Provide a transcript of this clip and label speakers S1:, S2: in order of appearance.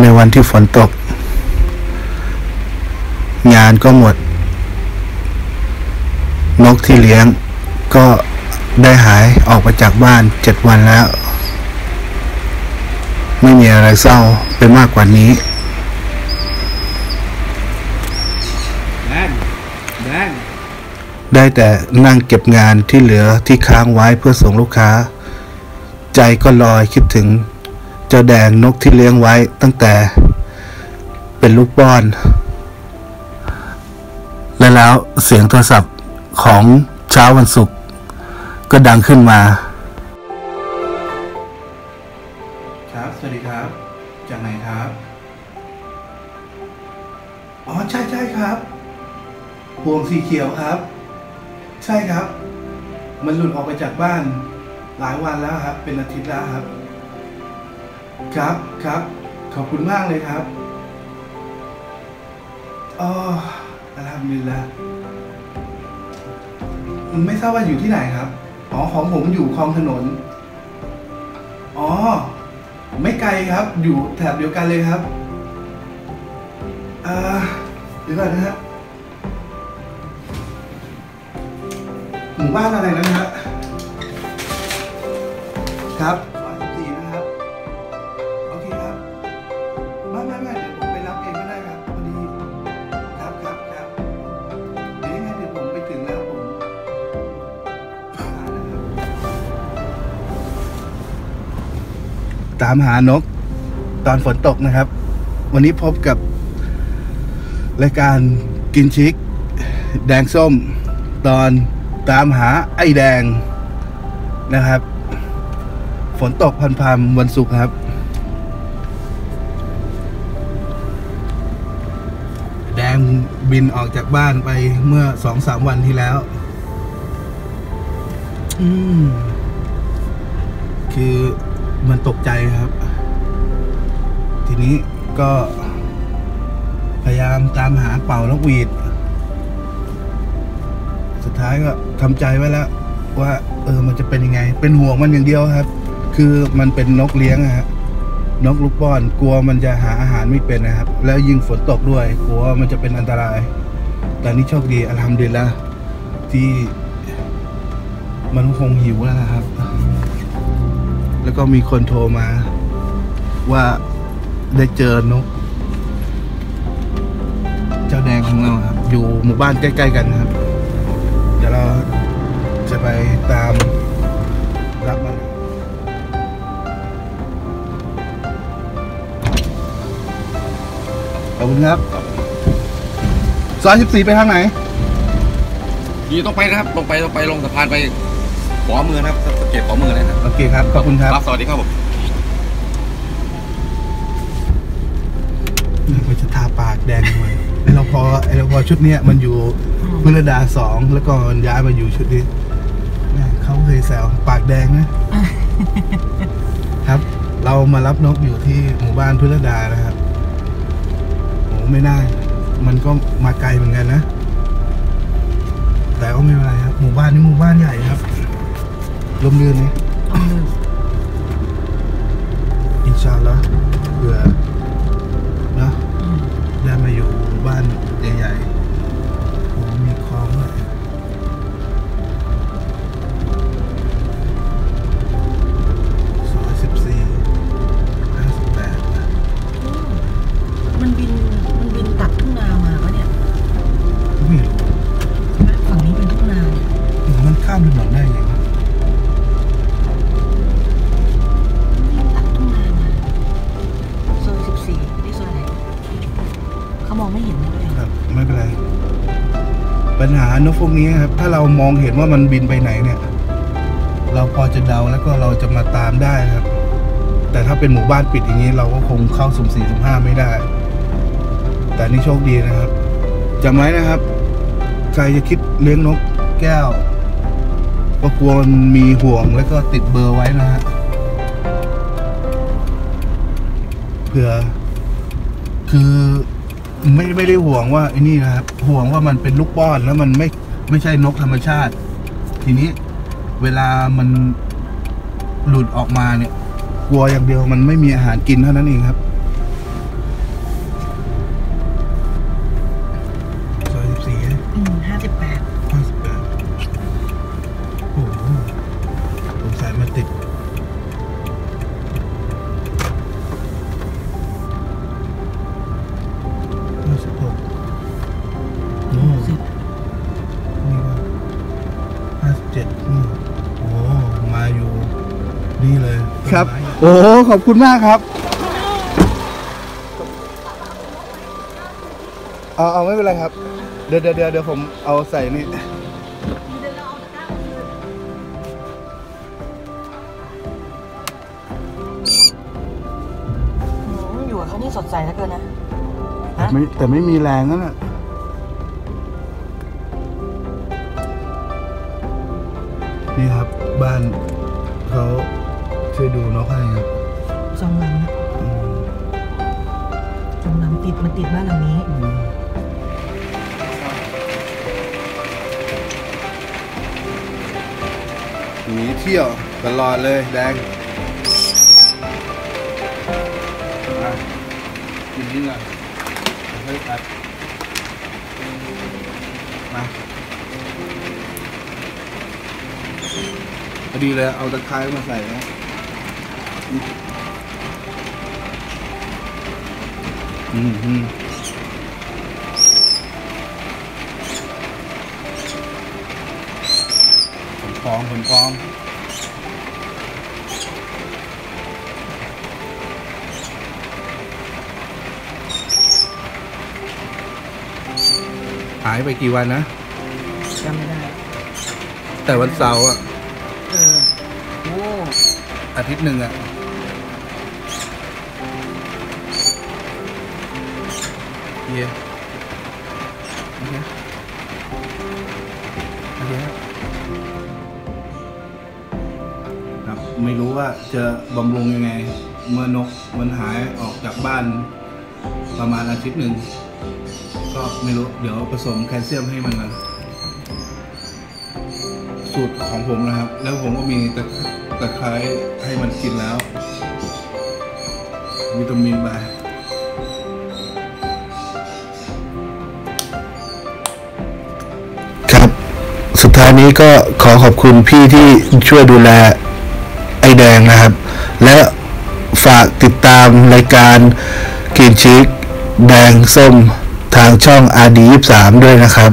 S1: ในวันที่ฝนตก งานก็หมด นกที่เลี้ยงก็ได้หายออกไปจากบ้านเจ็ดวันแล้ว ไม่มีอะไรเศร้าไปมากกว่านี้ได้แต่นั่งเก็บงานที่เหลือที่ค้างไว้เพื่อส่งลูกค้า ใจก็ลอยคิดถึง เจ้าแดงนกที่เลี้ยงไว้ตั้งแต่เป็นลูกป้อน และแล้วเสียงโทรศัพท์ของเช้าวันศุกร์ก็ดังขึ้นมา ครับ สวัสดีครับ จากไหนครับ อ๋อ ใช่ใช่ครับพวงสีเขียวครับ ใช่ครับ มันหลุดออกไปจากบ้านหลายวันแล้วครับ เป็นอาทิตย์แล้วครับ ครับครับ ขอบคุณมากเลยครับอ๋ออัลฮัมดุลิลละไม่ทราบว่าอยู่ที่ไหนครับ อ๋อของผมอยู่คลองถนน อ๋อ ไม่ไกลครับ อยู่แถบเดียวกันเลยครับอ่าเดี๋ยวก่อนนะฮะหมู่บ้านอะไรนะฮะครับ ตามหานก ตอนฝนตกนะครับ วันนี้พบกับ รายการกินชิคแดงส้ม ตอนตามหาไอ้แดงนะครับ ฝนตกพันพามวันศุกร์ครับ แดงบินออกจากบ้านไปเมื่อสองสามวันที่แล้ว อืมคือ มันตกใจครับ ทีนี้ก็พยายามตามหาเป่านกหวีด สุดท้ายก็ทำใจไว้แล้วว่า เออมันจะเป็นยังไง เป็นห่วงมันอย่างเดียวครับ คือมันเป็นนกเลี้ยงอะฮะนกลูกป้อนกลัวมันจะหาอาหารไม่เป็นนะครับ แล้วยิ่งฝนตกด้วย กลัวมันจะเป็นอันตราย แต่นี่โชคดีอัลฮัมดุลิลละที่มันคงหิวแล้วนะครับ แล้วก็มีคนโทรมา ว่าได้เจอนก เจ้าแดงของเราครับ อยู่หมู่บ้านใกล้ ๆ กันครับ เดี๋ยวเราจะไปตามรับมันขอบคุณครับซอยสิบสี่ไปทางไหน
S2: นี่ต้องไปนะครับ ลงไปลงไปลงสะพานไป ขวามือนะครับสะเก็ตขวามือเลยนะ
S1: โอเคครับ ขอบคุณครับ
S2: ครับสวัสดีครับผม
S1: มันจะทาปากแดงทำไมไอเราพอไอเราพอชุดเนี้ยมันอยู่พุรดาสองแล้วก็มันย้ายมาอยู่ชุดนี้แม่เขาเคยแซวปากแดงนะ ครับ เรามารับนกอยู่ที่หมู่บ้านพุรดานะครับโอ้ไม่น่ามันก็มาไกลเหมือนกันนะ แต่ก็ไม่เป็นไรครับ หมู่บ้านนี้หมู่บ้านใหญ่ครับ ลมเรือนนี่อิน นกพวกนี้ครับ ถ้าเรามองเห็นว่ามันบินไปไหนเนี่ย เราพอจะเดาแล้วก็เราจะมาตามได้ครับ แต่ถ้าเป็นหมู่บ้านปิดอย่างนี้ เราก็คงเข้าสุ่มสี่สุ่มห้าไม่ได้ แต่นี่โชคดีนะครับจำไว้นะครับ ใครจะคิดเลี้ยงนกแก้ว ก็กลัวมันมีห่วงแล้วก็ติดเบอร์ไว้นะฮะเผื่อคือ ไม่ไม่ได้ห่วงว่าไอ้นี่นะครับห่วงว่ามันเป็นลูกป้อนแล้วมันไม่ไม่ใช่นกธรรมชาติ ทีนี้เวลามันหลุดออกมาเนี่ยกลัวอย่างเดียวมันไม่มีอาหารกินเท่านั้นเองครับ ครับ โอ้ขอบคุณมากครับเอาเอาไม่เป็นไรครับ เดี๋ยวเดี๋ยวเดี๋ยวเดี๋ยวผมเอาใส่นี่
S3: อืมอยู่กับเขานี่สดใสเหลือเกินนะฮะ
S1: ไม่แต่ไม่มีแรงนั่นแหละนี่ครับบ้านเขา ช่วยดูนกให้ครับ
S3: สองหลังนะสองหลังติดมันติดบ้านหลังนี้
S1: หนีเที่ยวตลอดเลยแดงมากินนี่ก่อนเฮ้ยครับมาพอดีเลยเอาตะไคร้มาใส่นะ อืมอืมผมพร้อมผมพร้อมหายไปกี่วันนะ
S3: จำไม่ได้
S1: แต่วันเสาร์อะ
S3: เออ โอ้
S1: อาทิตย์หนึ่งอะ เย่โอเคโอเคครับครับไม่รู้ว่าจะบำรุงยังไง เมื่อนกมันหายออกจากบ้าน ประมาณอาทิตย์หนึ่ง ก็ไม่รู้ เดี๋ยวผสมแคลเซียมให้มันก่อนสูตรของผมนะครับ แล้วผมก็มีตะตะไคร้ให้มันกินแล้ว วิตามินไป ท้ายนี้ก็ขอขอบคุณพี่ที่ช่วยดูแลไอแดงนะครับ และฝากติดตามรายการกินชิคแดงส้มทางช่อง RD23 ด้วยนะครับ